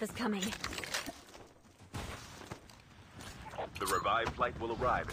Is coming. The revived flight will arrive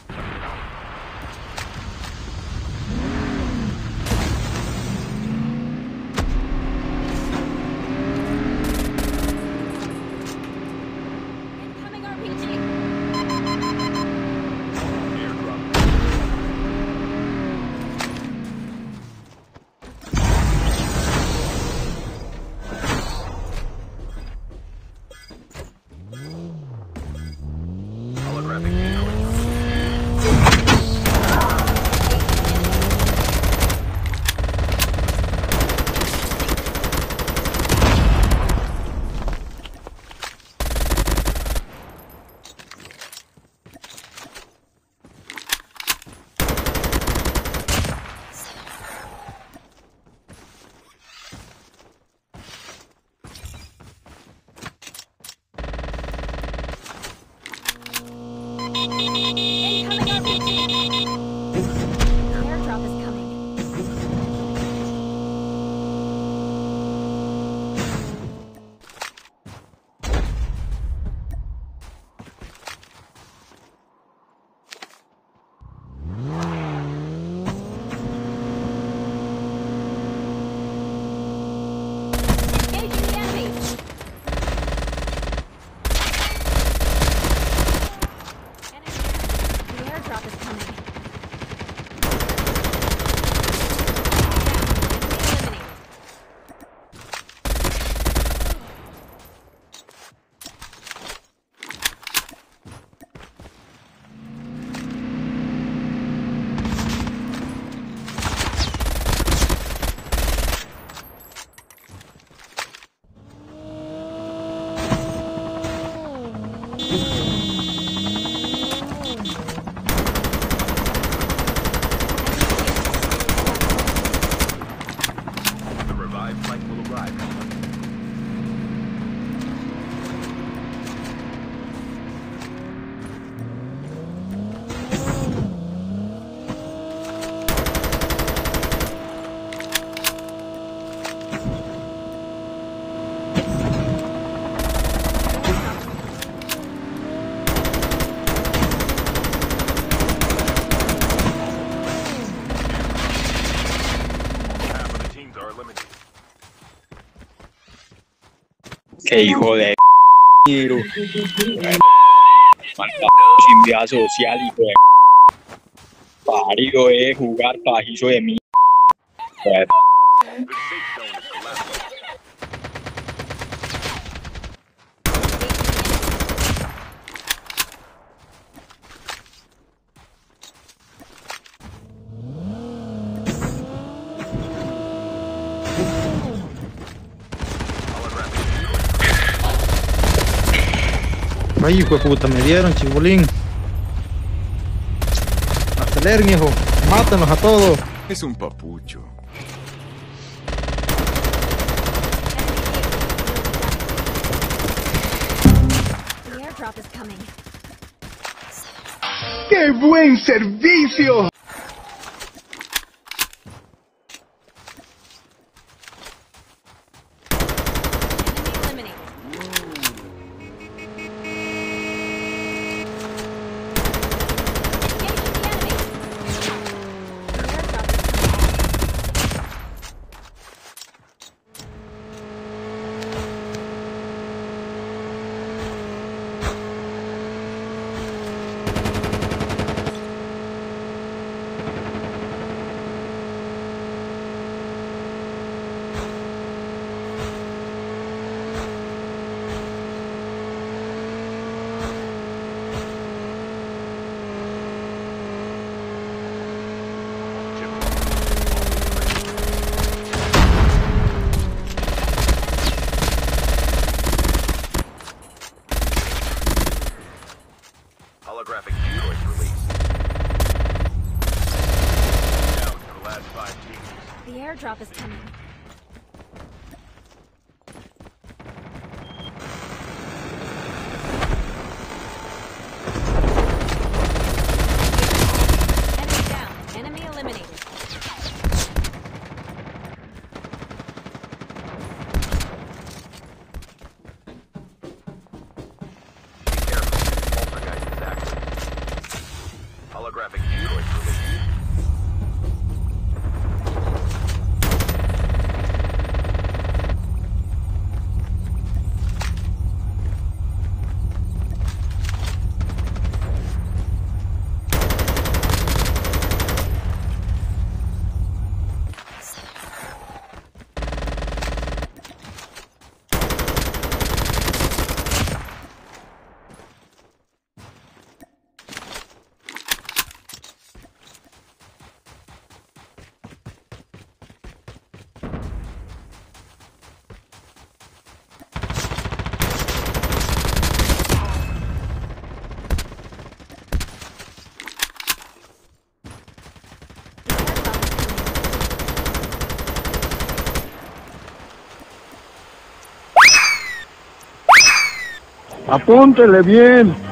Qué hijo de. Manda sin vida social, hijo de parido de jugar pajizo de mí. Ahí, pues puta, me dieron, chibolín. Acelerar, viejo. Mátanos a todos. Es un papucho. ¡Qué buen servicio! Holographic droids released. Down to the last five teams. The airdrop is coming. Holographic droids Apúntele bien.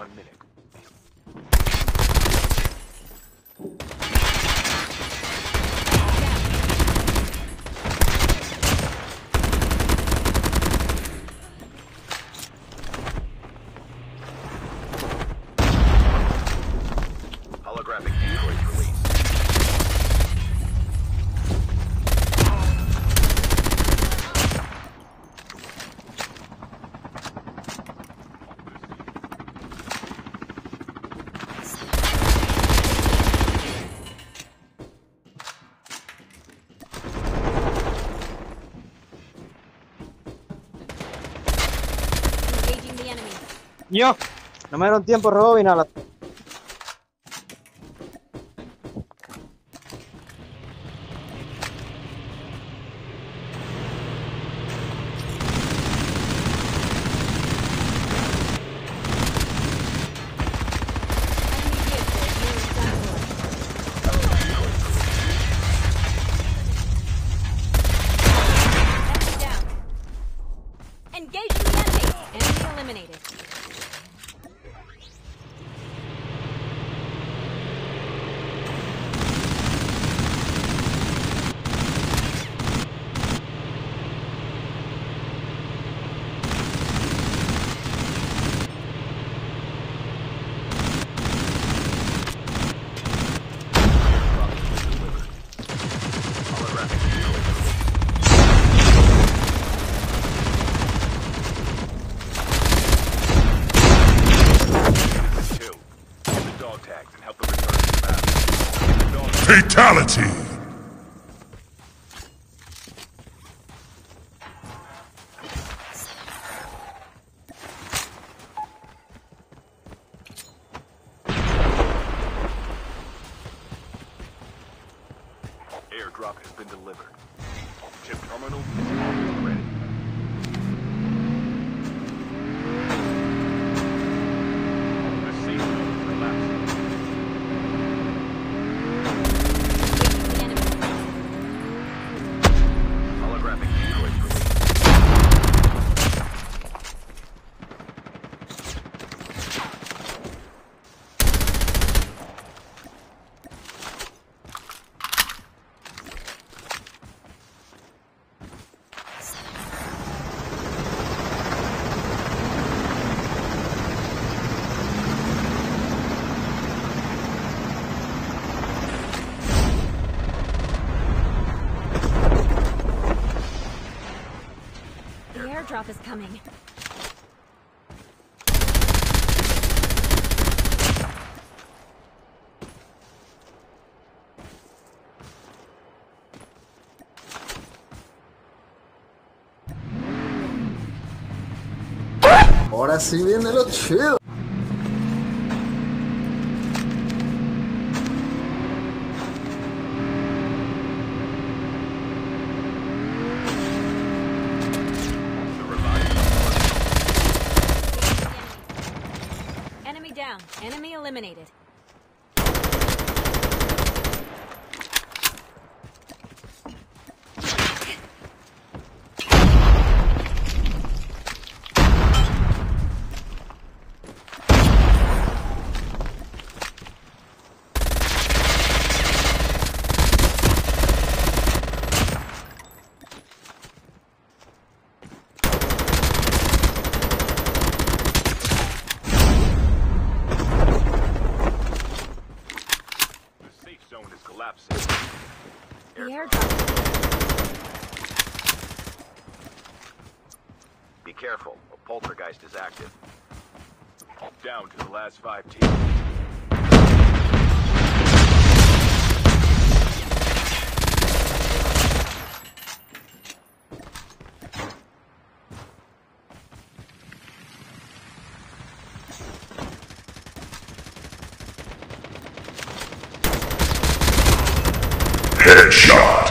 One minute. Yo. No me dieron tiempo, Robin, a la Fatality! Airdrop has been delivered. Chip terminal is ready. drop is coming. Ahora sí viene lo chido. down to the last five teams. Headshot.